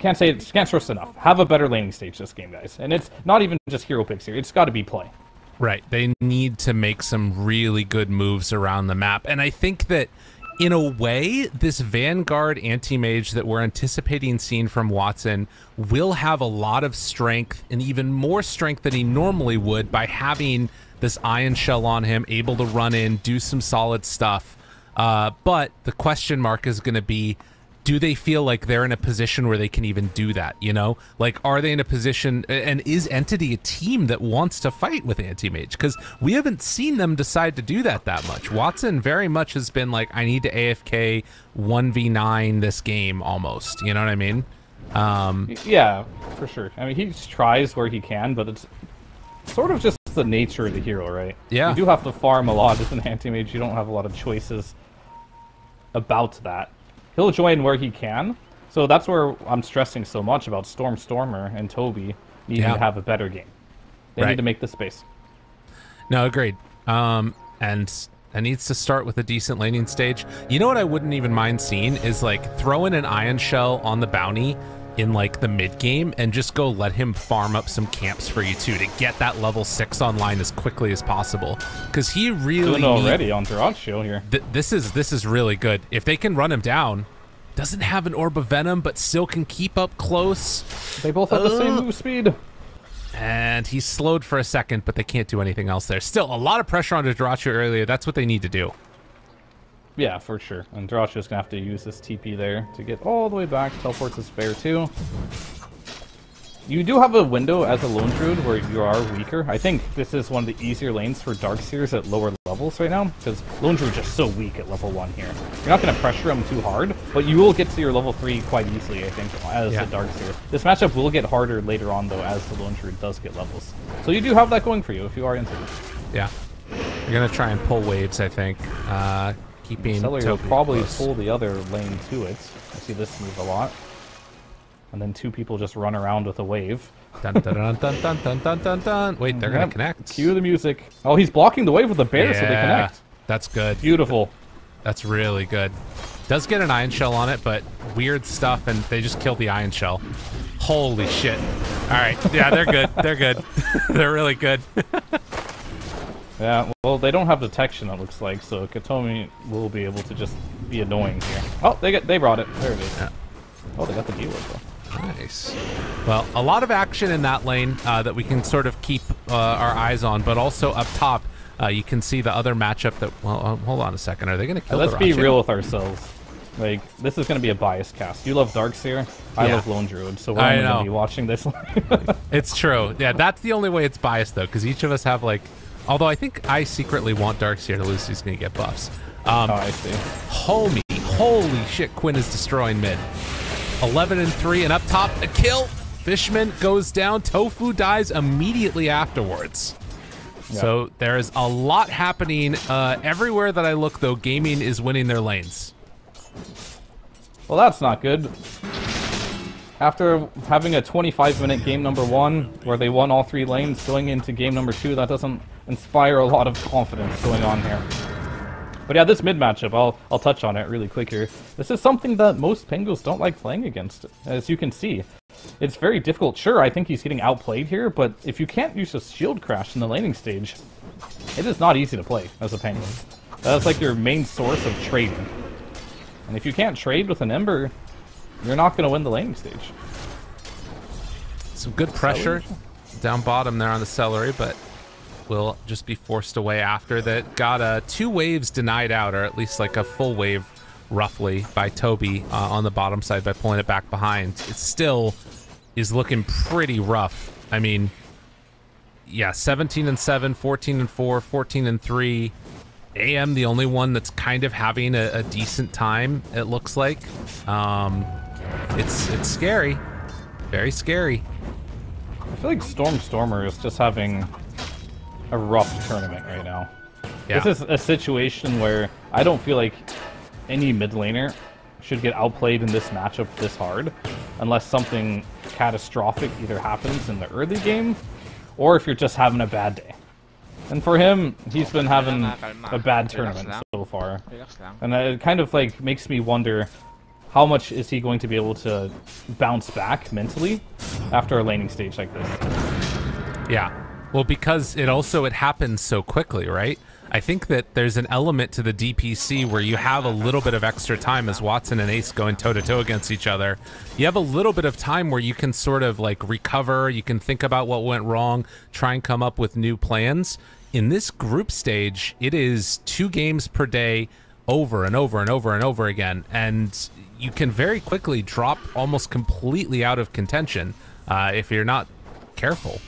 can't say it, can't stress enough. Have a better laning stage this game, guys. And it's not even just hero picks here. It's got to be play. Right. They need to make some really good moves around the map. And I think that in a way, this Vanguard anti-mage that we're anticipating seeing from Watson will have a lot of strength and even more strength than he normally would by having this Ion Shell on him, able to run in, do some solid stuff. Uh, but the question mark is going to be do they feel like they're in a position where they can even do that you know? Like are they in a position and is entity a team that wants to fight with anti-mage? Because we haven't seen them decide to do that that much. Watson very much has been like i need to afk 1v9 this game almost. You know what i mean? Um yeah for sure. I mean he tries where he can but it's sort of just the nature of the hero right? Yeah. You do have to farm a lot as an anti-mage. You don't have a lot of choices about that he'll join where he can. So that's where I'm stressing so much about Stormstormer and Toby needing yeah. to have a better game. They right. need to make the space. No, agreed. Um, and that needs to start with a decent laning stage. You know what I wouldn't even mind seeing is like throwing an Ion Shell on the bounty in like the mid game and just go let him farm up some camps for you too to get that level six online as quickly as possible because he really doing already need... on Dyrachyo here. Th this is this is really good. If they can run him down, doesn't have an orb of venom, but still can keep up close. They both have uh, the same move speed. And he's slowed for a second, but they can't do anything else there. Still, a lot of pressure on Dyrachyo earlier. That's what they need to do. Yeah, for sure. And Dyrachyo's gonna have to use this TP there to get all the way back. Teleports is fair too. You do have a window as a Lone Druid where you are weaker. I think this is one of the easier lanes for Darkseers at lower levels right now, because Lone Druid is just so weak at level 1 here. You're not going to pressure him too hard, but you will get to your level 3 quite easily, I think, as yeah. a Darkseer. This matchup will get harder later on, though, as the Lone Druid does get levels. So you do have that going for you if you are into it. Yeah. You're going to try and pull waves, I think. Uh, keeping Seleri will probably close. pull the other lane to it. I see this move a lot. And then two people just run around with a wave. dun, dun, dun, dun, dun, dun, dun, dun. Wait, they're yep. going to connect. Cue the music. Oh, he's blocking the wave with a bear yeah, so they connect. That's good. Beautiful. That's really good. Does get an Ion Shell on it, but weird stuff, and they just killed the Ion Shell. Holy shit. All right. Yeah, they're good. They're good. they're really good. yeah, well, they don't have detection, it looks like, so Kataomi will be able to just be annoying here. Oh, they get they brought it. There it is. Yeah. Oh, they got the deal though. Nice. Well, a lot of action in that lane uh, that we can sort of keep uh, our eyes on, but also up top, uh, you can see the other matchup that. Well, uh, hold on a second. Are they going to kill? Let's be real with ourselves. Like this is going to be a biased cast. You love Darkseer, I yeah. love Lone Druid, so we're going to be watching this. it's true. Yeah, that's the only way it's biased though, because each of us have like. Although I think I secretly want Darkseer to lose, he's going to get buffs. Um, oh, I see. Homie, holy shit! Quinn is destroying mid. 11 and 3, and up top, a kill. Fishman goes down. Tofu dies immediately afterwards. Yeah. So there is a lot happening. Uh, everywhere that I look, though, gaming is winning their lanes. Well, that's not good. After having a 25-minute game number one, where they won all three lanes, going into game number two, that doesn't inspire a lot of confidence going on here. But yeah, this mid matchup, I'll I'll touch on it really quick here. This is something that most Pangos don't like playing against, as you can see. It's very difficult. Sure, I think he's getting outplayed here, but if you can't use a shield crash in the laning stage, it is not easy to play as a Penguin. That's like your main source of trading. And if you can't trade with an Ember, you're not going to win the laning stage. Some good pressure down bottom there on the Seleri, but will just be forced away after that. Got uh, two waves denied out, or at least like a full wave, roughly, by Toby uh, on the bottom side by pulling it back behind. It still is looking pretty rough. I mean, yeah, 17 and 7, 14 and 4, 14 and 3. AM, the only one that's kind of having a, a decent time, it looks like. Um, it's it's scary. Very scary. I feel like Stormstormer is just having a rough tournament right now. Yeah. This is a situation where I don't feel like any mid laner should get outplayed in this matchup this hard unless something catastrophic either happens in the early game or if you're just having a bad day. And for him, he's been having a bad tournament so far. And it kind of like makes me wonder how much is he going to be able to bounce back mentally after a laning stage like this? Yeah. Well, because it also it happens so quickly, right? I think that there's an element to the DPC where you have a little bit of extra time as Watson and Ace going toe to toe against each other. You have a little bit of time where you can sort of like recover, you can think about what went wrong, try and come up with new plans. In this group stage, it is two games per day over and over and over and over again. And you can very quickly drop almost completely out of contention uh, if you're not careful.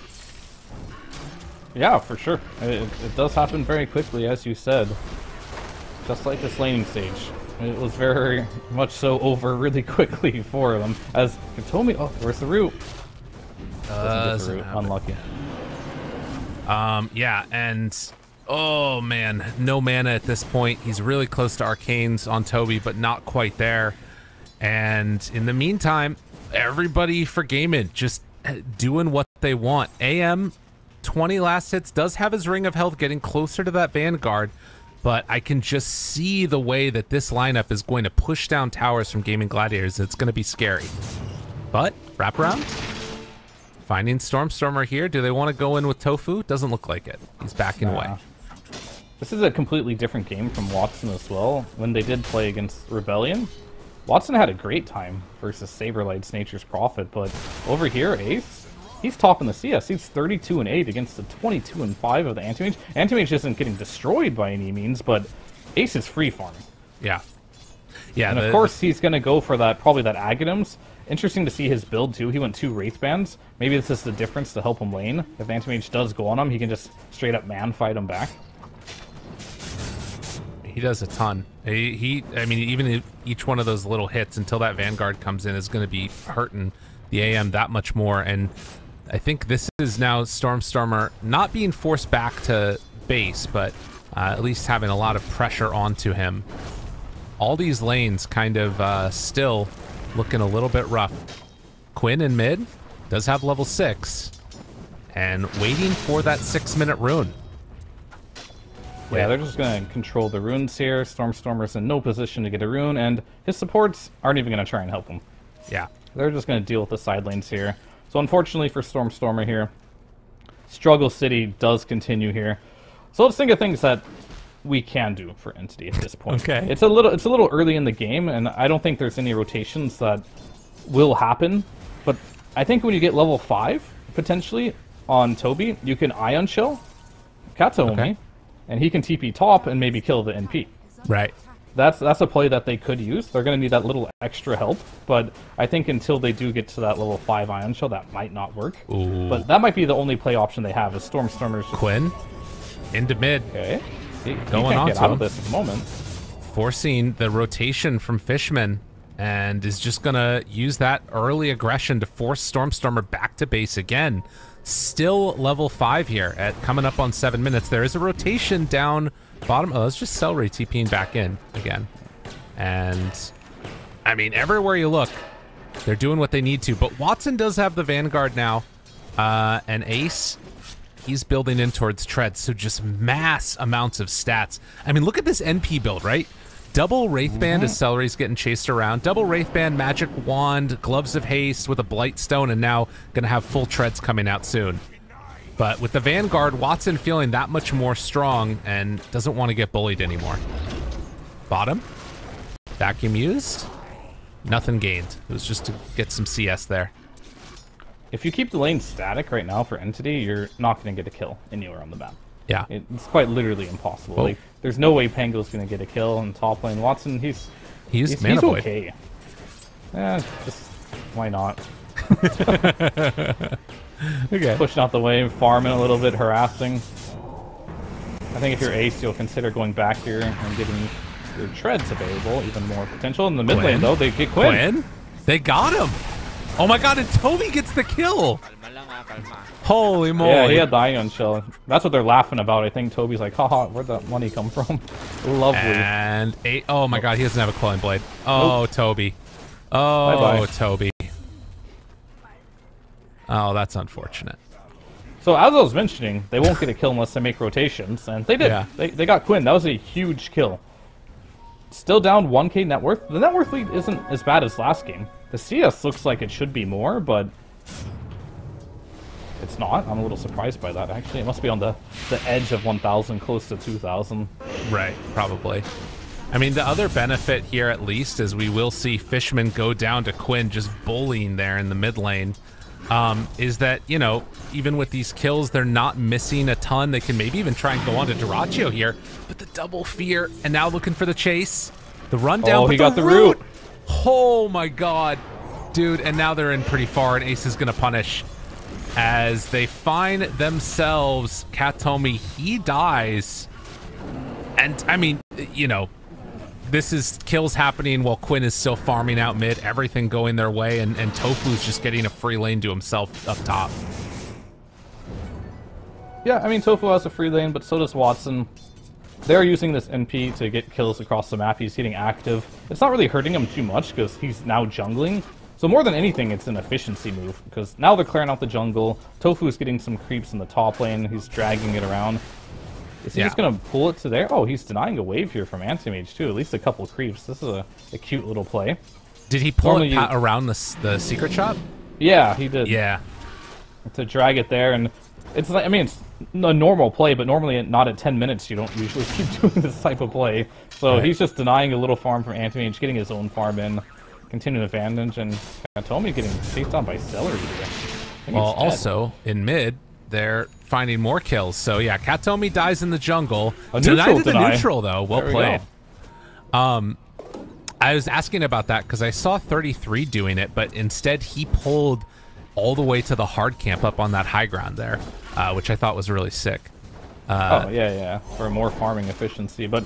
Yeah, for sure. It, it does happen very quickly, as you said. Just like this laning stage. It was very much so over really quickly for them. As Kataomi, oh, where's the root? Uh, the root. Unlucky. Um, yeah, and oh man, no mana at this point. He's really close to arcanes on Toby, but not quite there. And in the meantime, everybody for Gaming just doing what they want. AM 20 last hits, does have his Ring of Health getting closer to that Vanguard, but I can just see the way that this lineup is going to push down towers from Gaming Gladiators. It's going to be scary. But, wrap around. Finding Stormstormer here. Do they want to go in with Tofu? Doesn't look like it. He's backing nah. away. This is a completely different game from Watson as well. When they did play against Rebellion, Watson had a great time versus Saberlight's Nature's Prophet, but over here, Ace, He's top in the CS. He's 32 and 8 against the 22 and 5 of the Anti-Mage. Anti-Mage isn't getting destroyed by any means, but Ace is free farming. Yeah. Yeah. And the, of course, he's going to go for that, probably that Aghanims. Interesting to see his build, too. He went two Wraith Bands. Maybe this is the difference to help him lane. If Anti-Mage does go on him, he can just straight up man fight him back. He does a ton. He, he I mean, even if each one of those little hits until that Vanguard comes in is going to be hurting the AM that much more. And I think this is now Stormstormer not being forced back to base, but uh, at least having a lot of pressure onto him. All these lanes kind of uh, still looking a little bit rough. Quinn in mid does have level 6 and waiting for that 6 minute rune. Yeah, they're just going to control the runes here. Stormstormer's in no position to get a rune, and his supports aren't even going to try and help him. Yeah. They're just going to deal with the side lanes here. So unfortunately for Stormstormer here, Struggle City does continue here. So let's think of things that we can do for Entity at this point. okay. It's a little it's a little early in the game, and I don't think there's any rotations that will happen. But I think when you get level five potentially on Toby, you can Ion Shell Kataomi, okay. and he can TP top and maybe kill the NP. Right that's that's a play that they could use. They're going to need that little extra help, but I think until they do get to that level five Ion Shell, that might not work. Ooh. But that might be the only play option they have is Stormstormers. Just... Quinn into mid. Okay, he, going on get to out him. of this at the moment. Forcing the rotation from Fishman, and is just going to use that early aggression to force Stormstormer back to base again. Still level five here at coming up on seven minutes. There is a rotation down Bottom, oh, let's just Seleri TPing back in again. And, I mean, everywhere you look, they're doing what they need to. But Watson does have the Vanguard now. Uh, and Ace, he's building in towards Tread. So just mass amounts of stats. I mean, look at this NP build, right? Double Wraithband mm -hmm. as Seleri's getting chased around. Double Wraithband, Magic Wand, Gloves of Haste with a Blightstone, and now going to have full treads coming out soon. But with the Vanguard, Watson feeling that much more strong and doesn't want to get bullied anymore. Bottom. Vacuum used. Nothing gained. It was just to get some CS there. If you keep the lane static right now for Entity, you're not going to get a kill anywhere on the map. Yeah. It's quite literally impossible. Oh. Like, there's no way Pango's going to get a kill in top lane. Watson, he's... He's, he's, he's okay. Yeah, just... Why not? okay. Pushing out the way, farming a little bit, harassing. I think if you're ace, you'll consider going back here and getting your treads available, even more potential. In the mid Quinn? lane, though, they get Quinn. Quinn? They got him! Oh my god, and Toby gets the kill! Holy moly. Yeah, he had the Ion Shell. That's what they're laughing about. I think Toby's like, haha, where'd that money come from? Lovely. And eight. Oh my god, he doesn't have a Quelling Blade. Oh, nope. Toby. Oh, Bye -bye. Toby. Oh, that's unfortunate. So as I was mentioning, they won't get a kill unless they make rotations, and they did. Yeah. They, they got Quinn. That was a huge kill. still down 1k net worth. The net worth lead isn't as bad as last game. The CS looks like it should be more, but it's not. I'm a little surprised by that, actually. It must be on the, the edge of 1,000, close to 2,000. Right, probably. I mean, the other benefit here, at least, is we will see Fishman go down to Quinn just bullying there in the mid lane. Um, is that, you know, even with these kills, they're not missing a ton. They can maybe even try and go on to Dyrachyo here. But the double fear, and now looking for the chase. The rundown. Oh, he the got the root. root. Oh, my God. Dude, and now they're in pretty far, and Ace is going to punish as they find themselves Kataomi. He dies. And, I mean, you know, this is kills happening while Quinn is still farming out mid, everything going their way, and, and Tofu's just getting a free lane to himself up top. Yeah, I mean, Tofu has a free lane, but so does Watson. They're using this NP to get kills across the map. He's getting active. It's not really hurting him too much because he's now jungling. So more than anything, it's an efficiency move because now they're clearing out the jungle. Tofu is getting some creeps in the top lane. He's dragging it around. Is he yeah. just going to pull it to there? Oh, he's denying a wave here from Antimage, too. At least a couple creeps. This is a, a cute little play. Did he pull Normally it you... around the, the secret shop? Yeah, he did. Yeah. To drag it there, and it's like, I mean, it's a normal play, but normally not at 10 minutes you don't usually keep doing this type of play. So right. he's just denying a little farm from Antimage, getting his own farm in, continuing advantage, and uh, Kataomi getting chased down by Seleri Well, also, in mid, they're finding more kills. So yeah, Kataomi dies in the jungle. A the neutral though. Well there played. We um, I was asking about that because I saw 33 doing it, but instead he pulled all the way to the hard camp up on that high ground there, uh, which I thought was really sick. Uh, oh yeah, yeah, for more farming efficiency. But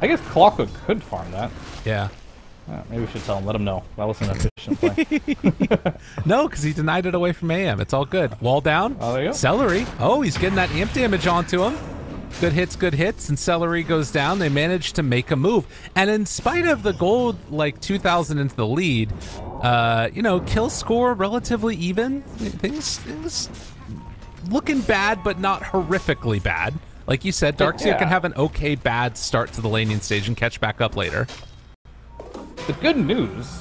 I guess Clockwork could farm that. Yeah. Uh, maybe we should tell him. Let him know. That was an efficient play. no, because he denied it away from AM. It's all good. Wall down. Oh, there you go. Seleri. Oh, he's getting that amp damage onto him. Good hits, good hits, and Seleri goes down. They manage to make a move. And in spite of the gold, like 2,000 into the lead, uh, you know, kill score relatively even. Things, things looking bad, but not horrifically bad. Like you said, Darkseer yeah. can have an okay bad start to the laning stage and catch back up later. The good news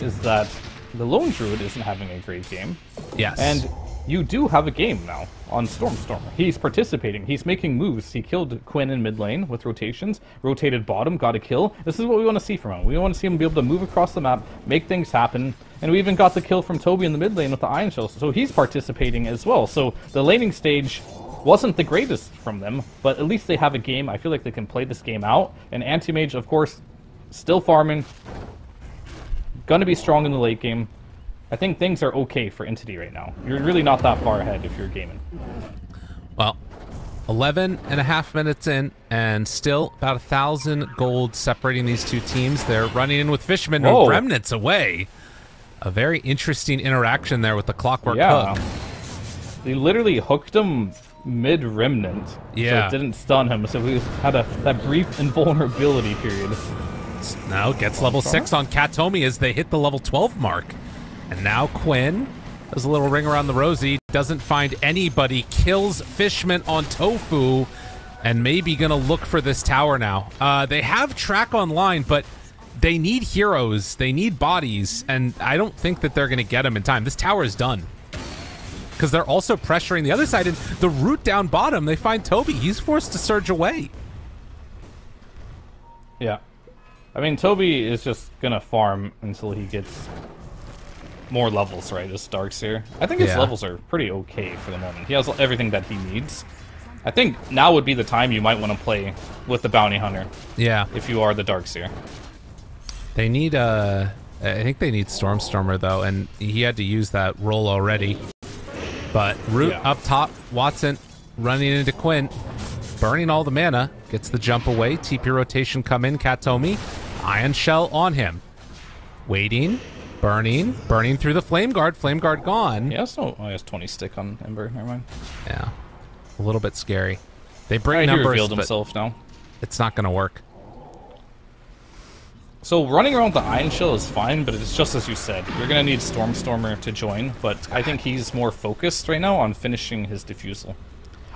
is that the Lone Druid isn't having a great game. Yes. And you do have a game now on Stormstormer. He's participating. He's making moves. He killed Quinn in mid lane with rotations, rotated bottom, got a kill. This is what we want to see from him. We want to see him be able to move across the map, make things happen, and we even got the kill from Toby in the mid lane with the Ion Shell, so he's participating as well. So the laning stage wasn't the greatest from them, but at least they have a game. I feel like they can play this game out. And Anti-Mage, of course, Still farming. Gonna be strong in the late game. I think things are okay for Entity right now. You're really not that far ahead if you're gaming. Well, 11 and a half minutes in, and still about a thousand gold separating these two teams. They're running in with Fishman remnants away. A very interesting interaction there with the Clockwork yeah. Hook. They literally hooked him mid remnant. Yeah. So it didn't stun him, so he had a that brief invulnerability period. Now gets level 6 on Kataomi as they hit the level 12 mark. And now Quinn does a little ring around the rosy, doesn't find anybody, kills Fishman on Tofu, and maybe gonna look for this tower now. Uh, they have track online, but they need heroes, they need bodies, and I don't think that they're gonna get them in time. This tower is done. Because they're also pressuring the other side, and the root down bottom, they find Toby. He's forced to surge away. Yeah. I mean, Toby is just gonna farm until he gets more levels, right, as Darkseer. I think his yeah. levels are pretty okay for the moment. He has everything that he needs. I think now would be the time you might want to play with the Bounty Hunter. Yeah. If you are the Darkseer. They need, uh... I think they need Stormstormer, though, and he had to use that roll already. But Root yeah. up top, Watson running into Quinn, burning all the mana, gets the jump away. TP rotation come in, Kataomi. Ion Shell on him. Waiting. Burning. Burning through the Flame Guard. Flame Guard gone. Yeah, so oh, he has 20 stick on Ember. Never mind. Yeah. A little bit scary. They bring right, numbers, he revealed himself now. It's not going to work. So running around the Ion Shell is fine, but it's just as you said. You're going to need Stormstormer to join, but I think he's more focused right now on finishing his Diffusal.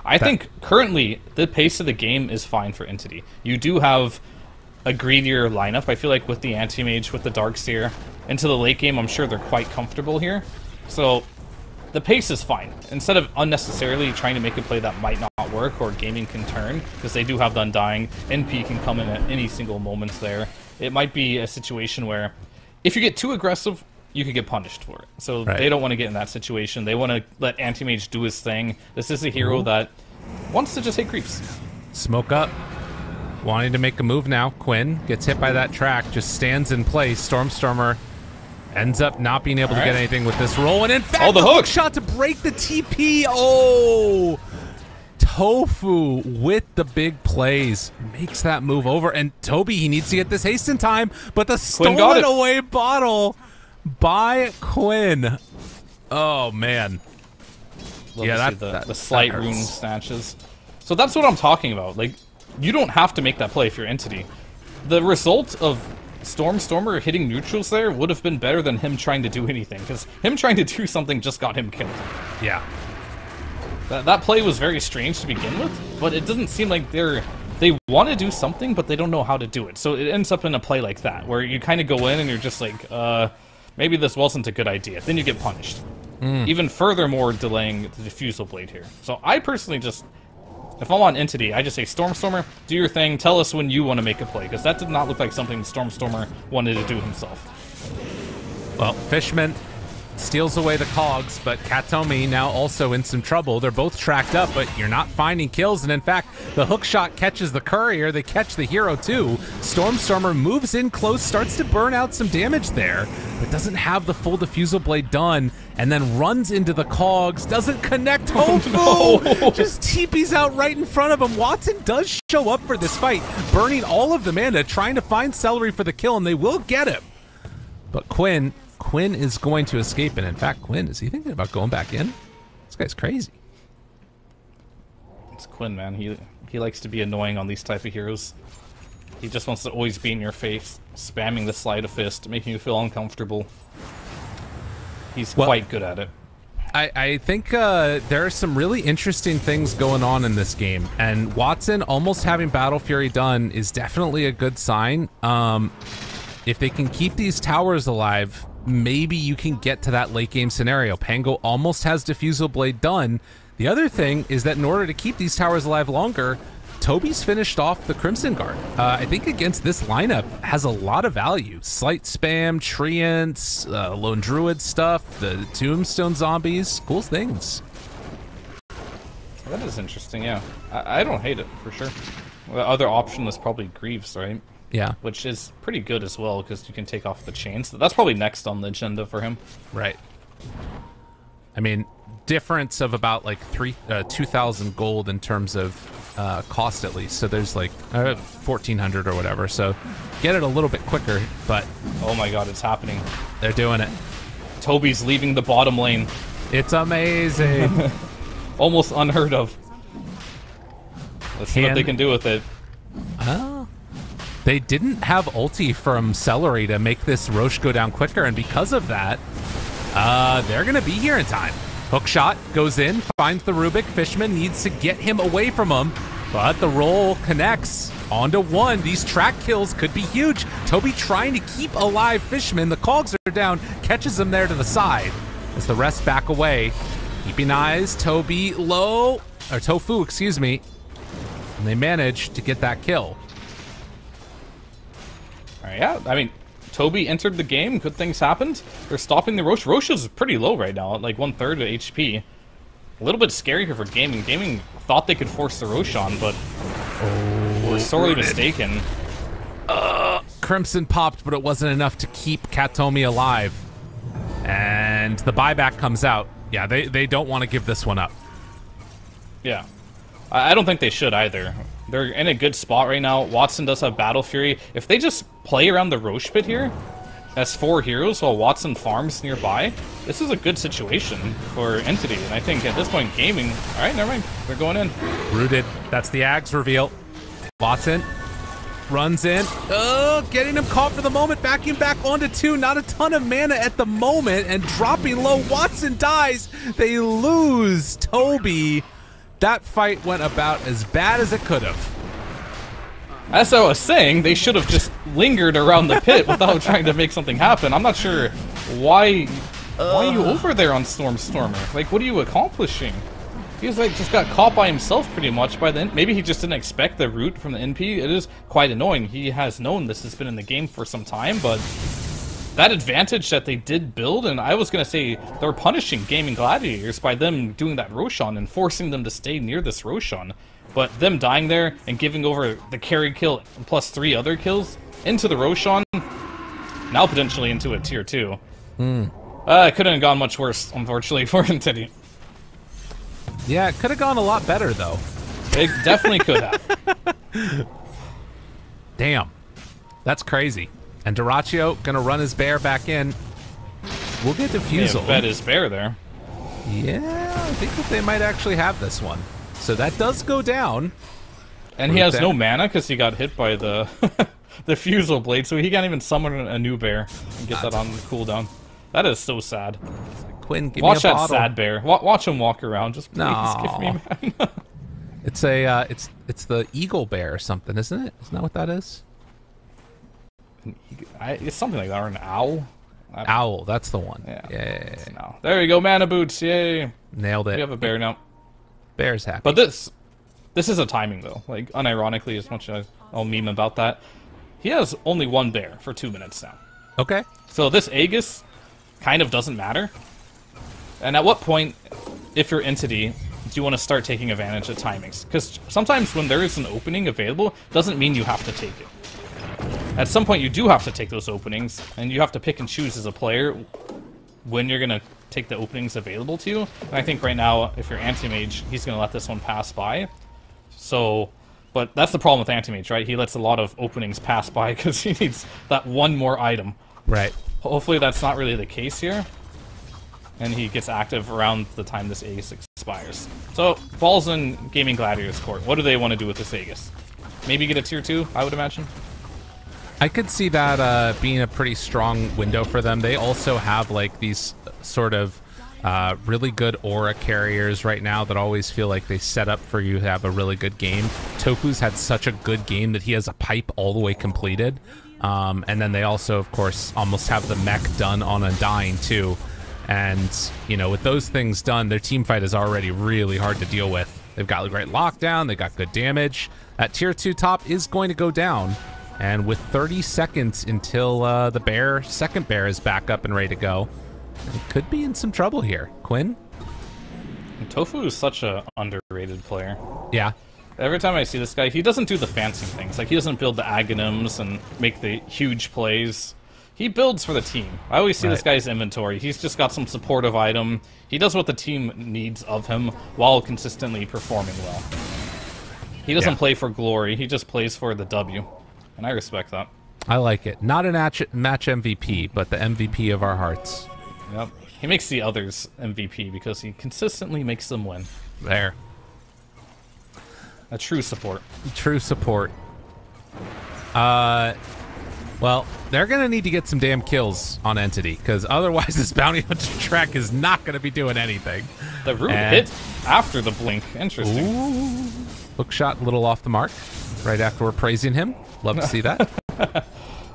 I that think currently the pace of the game is fine for Entity. You do have a greedier lineup. I feel like with the Anti-Mage, with the Darkseer, into the late game, I'm sure they're quite comfortable here. So the pace is fine. Instead of unnecessarily trying to make a play that might not work or gaming can turn, because they do have the Undying, NP can come in at any single moment there. It might be a situation where if you get too aggressive, you could get punished for it. So Right. they don't want to get in that situation. They want to let Anti-Mage do his thing. This is a hero mm-hmm. that wants to just hit creeps. Smoke up. Wanting to make a move now. Quinn gets hit by that track, just stands in place. Stormstormer ends up not being able to All get anything with this roll. And in fact, Oh, the hook! shot to break the TP. Oh! Tofu with the big plays makes that move over. And Toby, he needs to get this haste in time, but the Quinn stolen away bottle by Quinn. Oh, man. Love Yeah, that- the, that- the slight that rune snatches. So that's what I'm talking about. Like, you don't have to make that play if you're entity. The result of Stormstormer hitting neutrals there would have been better than him trying to do anything, because him trying to do something just got him killed. Yeah. That, that play was very strange to begin with, but it doesn't seem like they're they want to do something, but they don't know how to do it. So it ends up in a play like that, where you kind of go in and you're just like, uh, maybe this wasn't a good idea. Then you get punished. Hmm. Even furthermore, delaying the diffusal blade here. So I personally just, if I'm on entity, I just say Stormstormer, do your thing. Tell us when you want to make a play, because that did not look like something Stormstormer wanted to do himself. Well, Fishman steals away the cogs, but Kataomi now also in some trouble. They're both tracked up, but you're not finding kills. And in fact, the hook shot catches the courier. They catch the hero too. Stormstormer moves in close, starts to burn out some damage there, but doesn't have the full diffusal blade done, and then runs into the cogs. Doesn't connect. Oh, Tofu no. just teepees out right in front of him. Watson does show up for this fight, burning all of the mana, trying to find Seleri for the kill, and they will get him. But Quinn, Quinn is going to escape, and in fact, Quinn is he thinking about going back in? This guy's crazy. It's Quinn, man. He he likes to be annoying on these type of heroes. He just wants to always be in your face, spamming the Sleight of Fist, making you feel uncomfortable. He's Well- quite good at it. I, I think uh, there are some really interesting things going on in this game, and Watson almost having Battle Fury done is definitely a good sign. Um, if they can keep these towers alive, maybe you can get to that late game scenario. Pango almost has Diffusal Blade done. The other thing is that in order to keep these towers alive longer, Toby's finished off the Crimson Guard. Uh, I think against this lineup has a lot of value. Sleight spam, treants, uh, lone druid stuff, the tombstone zombies, cool things. That is interesting, yeah. I, I don't hate it, for sure. The other option is probably Greaves, right? Yeah, Which is pretty good as well, because you can take off the chains. That's probably next on the agenda for him. right. I mean, difference of about like three, uh, two thousand gold in terms of uh, cost at least. So there's like uh, fourteen hundred or whatever. So get it a little bit quicker, but Oh my god, it's happening. they're doing it. Toby's leaving the bottom lane. It's amazing. Almost unheard of. Let's see what they can do with it. They didn't have ulti from Seleri to make this Rosh go down quicker, and because of that, uh, they're gonna be here in time. Hook shot goes in, finds the Rubik. Fishman needs to get him away from him, but the roll connects onto one. These track kills could be huge. Toby trying to keep alive Fishman. The cogs are down, catches him there to the side as the rest back away. Keeping eyes, Toby low, or Tofu, excuse me, and they manage to get that kill. Alright, yeah, I mean, Toby entered the game, good things happened. They're stopping the Rosh. Rosh is pretty low right now, like one third of HP. A little bit scary here for Gaming. Gaming thought they could force the Rosh on, but oh, we're sorely mistaken. Uh, Crimson popped, but it wasn't enough to keep Kataomi alive. And the buyback comes out. Yeah, they, they don't want to give this one up. Yeah. I I don't think they should either. They're in a good spot right now. Watson does have Battle Fury. If they just play around the Rosh pit here, as four heroes while Watson farms nearby, this is a good situation for Entity. And I think at this point, Gaming... Alright, never mind. They're going in. Rooted. That's the Ags reveal. Watson runs in. Oh, getting him caught for the moment. Vacuum back onto two. Not a ton of mana at the moment. And dropping low. Watson dies. They lose Toby. That fight went about as bad as it could have. As I was saying, they should have just lingered around the pit without trying to make something happen. I'm not sure why why are you over there on Stormstormer? Like, what are you accomplishing? He's like just got caught by himself pretty much by then. Maybe he just didn't expect the route from the NP. It is quite annoying. He has known this has been in the game for some time, but that advantage that they did build, and I was gonna say they're punishing Gaming Gladiators by them doing that Roshan and forcing them to stay near this Roshan. But them dying there and giving over the carry kill plus three other kills into the Roshan, now potentially into a tier two. Hmm. Uh, it couldn't have gone much worse, unfortunately, for Entity. Yeah, it could have gone a lot better though. It definitely could have. Damn. That's crazy. And Dyrachyo gonna run his bear back in. We'll get Diffusal. have bet his bear there. Yeah, I think that they might actually have this one. So that does go down. And he has no mana because he got hit by the the fusel blade, so he can't even summon a new bear and get that on the cooldown. That is so sad. Quinn, give Watch me a that bottle. sad bear. Wa- watch him walk around. Just please give me No. man. It's a uh, it's it's the eagle bear or something, isn't it? Isn't that what that is? I, it's something like that, or an owl. Owl, that's the one. Yeah. Yeah. No. There you go, mana boots. Yay. Nailed it. We have a bear now. Bear's happy. But this, this is a timing though. Like unironically, as much as I'll meme about that, he has only one bear for two minutes now. okay. So this Aegis kind of doesn't matter. And at what point, if you're entity, do you want to start taking advantage of timings? Because sometimes when there is an opening available, doesn't mean you have to take it. At some point, you do have to take those openings, and you have to pick and choose as a player when you're gonna take the openings available to you. And I think right now, if you're anti-mage, he's gonna let this one pass by. So, but that's the problem with anti-mage, right? He lets a lot of openings pass by because he needs that one more item. Right. Hopefully that's not really the case here. And he gets active around the time this Aegis expires. So, balls in Gaming Gladiators court. What do they want to do with this Aegis? Maybe get a tier 2, I would imagine. I could see that uh, being a pretty strong window for them. They also have like these sort of uh, really good aura carriers right now that always feel like they set up for you to have a really good game. Tofu's had such a good game that he has a pipe all the way completed. Um, and then they also, of course, almost have the mech done on Undying too. And, you know, with those things done, their team fight is already really hard to deal with. They've got a great lockdown, they got good damage. That tier 2 top is going to go down. And with 30 seconds until uh, the bear, second bear, is back up and ready to go, it could be in some trouble here. Quinn? Tofu is such an underrated player. Yeah. Every time I see this guy, he doesn't do the fancy things. Like, he doesn't build the Aghanims and make the huge plays. He builds for the team. I always see this guy's inventory. He's just got some supportive item. He does what the team needs of him while consistently performing well. He doesn't Yeah. play for glory. He just plays for the W. And I respect that. I like it. Not an match, match MVP, but the MVP of our hearts. Yep. He makes the others MVP because he consistently makes them win. There. A true support. True support. Uh, well, they're gonna need to get some damn kills on Entity, because otherwise this bounty hunter track is not gonna be doing anything. The root And- hit after the blink. Interesting. Ooh. Hook shot a little off the mark, right after we're praising him. Love to see that.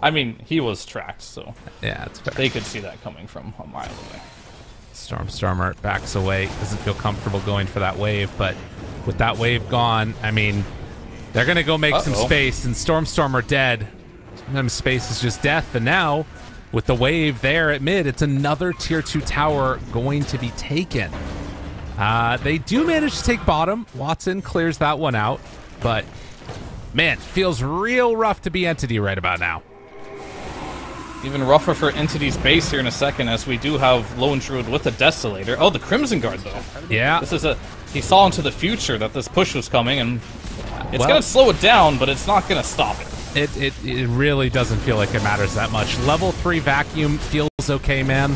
I mean, he was tracked, so yeah, they could see that coming from a mile away. Stormstormer backs away, doesn't feel comfortable going for that wave, but with that wave gone, I mean, they're gonna go make some Uh-oh. space, and Stormstormer dead. Sometimes space is just death, and now with the wave there at mid, it's another tier two tower going to be taken. Uh, they do manage to take bottom. Watson clears that one out, but man, feels real rough to be entity right about now. Even rougher for Entity's base here in a second, as we do have Lone Druid with a Desolator. Oh, the Crimson Guard, though. Yeah, This is a... He saw into the future that this push was coming, and it's Well- gonna slow it down, but it's not gonna stop it. It, it it really doesn't feel like it matters that much. Level three vacuum feels okay, man.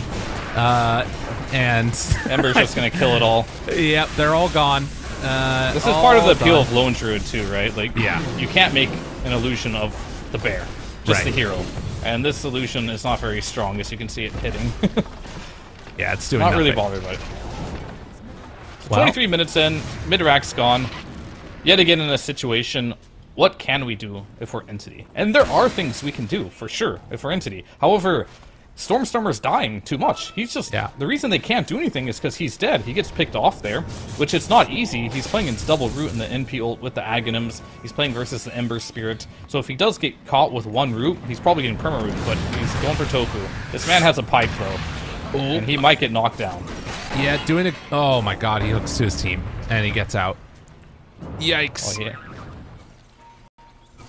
Uh, and Ember's just gonna kill it all. yep, they're all gone. Uh, This is part of the appeal of Lone Druid, too, right? Like, Yeah. you can't make an illusion of the bear, just Right. the hero. And this solution is not very strong, as you can see it hitting. Yeah, it's doing not really nothing. bothered by it. Well, 23 minutes in, mid rack's gone. Yet again in a situation what can we do if we're Entity? And there are things we can do, for sure, if we're Entity. However, Stormstormer's dying too much. He's just... Yeah. The reason they can't do anything is because he's dead. He gets picked off there, which it's not easy. He's playing in double root in the NP ult with the Aghanims. He's playing versus the Ember Spirit. So if he does get caught with one root, he's probably getting perma root, but he's going for Tofu. This man has a pipe, though. Oh. And he might get knocked down. Yeah, doing it. Oh my god, he hooks to his team and he gets out. Oh, Yikes. Oh, yeah.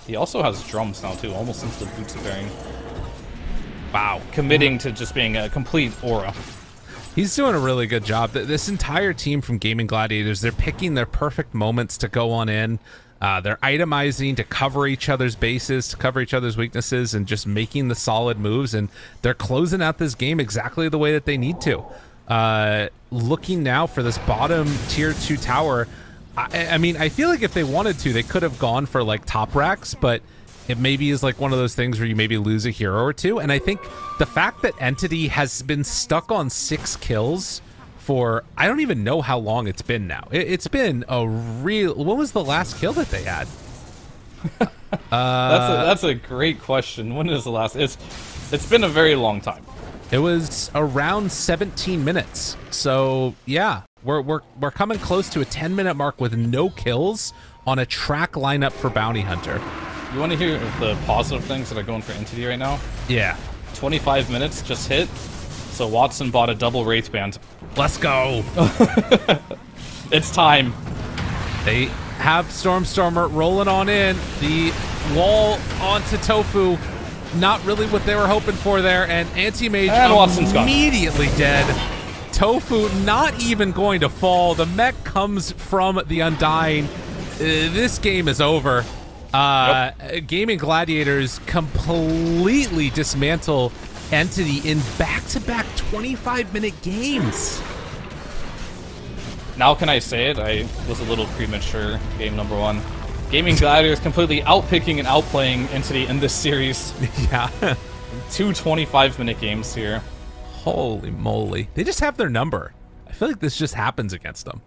He also has drums now, too, almost since the boots bearing. Wow. Committing to just being a complete aura. He's doing a really good job. This entire team from Gaming Gladiators, they're picking their perfect moments to go on in. Uh, they're itemizing to cover each other's bases, to cover each other's weaknesses, and just making the solid moves. And they're closing out this game exactly the way that they need to. Uh, looking now for this bottom tier two tower. I, I mean, I feel like if they wanted to, they could have gone for like top racks, but it maybe is like one of those things where you maybe lose a hero or two. And I think the fact that Entity has been stuck on six kills for I don't even know how long it's been now. It, it's been a real. What was the last kill that they had? That's a, that's a great question. When is the last? It's it's been a very long time. It was around 17 minutes. So yeah, we're we're we're coming close to a 10 minute mark with no kills on a track lineup for Bounty Hunter. You want to hear the positive things that are going for Entity right now? Yeah, 25 minutes just hit. So Watson bought a double Wraith Band. let's go. It's time. They have Stormstormer rolling on in. The wall onto Tofu. Not really what they were hoping for there. And Anti-Mage Watson's gone. immediately dead. Tofu not even going to fall. The mech comes from the Undying. Uh, this game is over. Uh, Gaming Gladiators completely dismantle Entity in back-to-back 25-minute games. Now can I say it? I was a little premature. Game number one. Gaming Gladiators completely outpicking and outplaying Entity in this series. yeah. Two 25 minute games here. Holy moly. They just have their number. I feel like this just happens against them.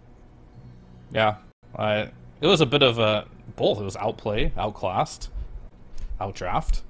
Yeah. Uh, it was a bit of a both. It was outplay, outclassed, outdraft.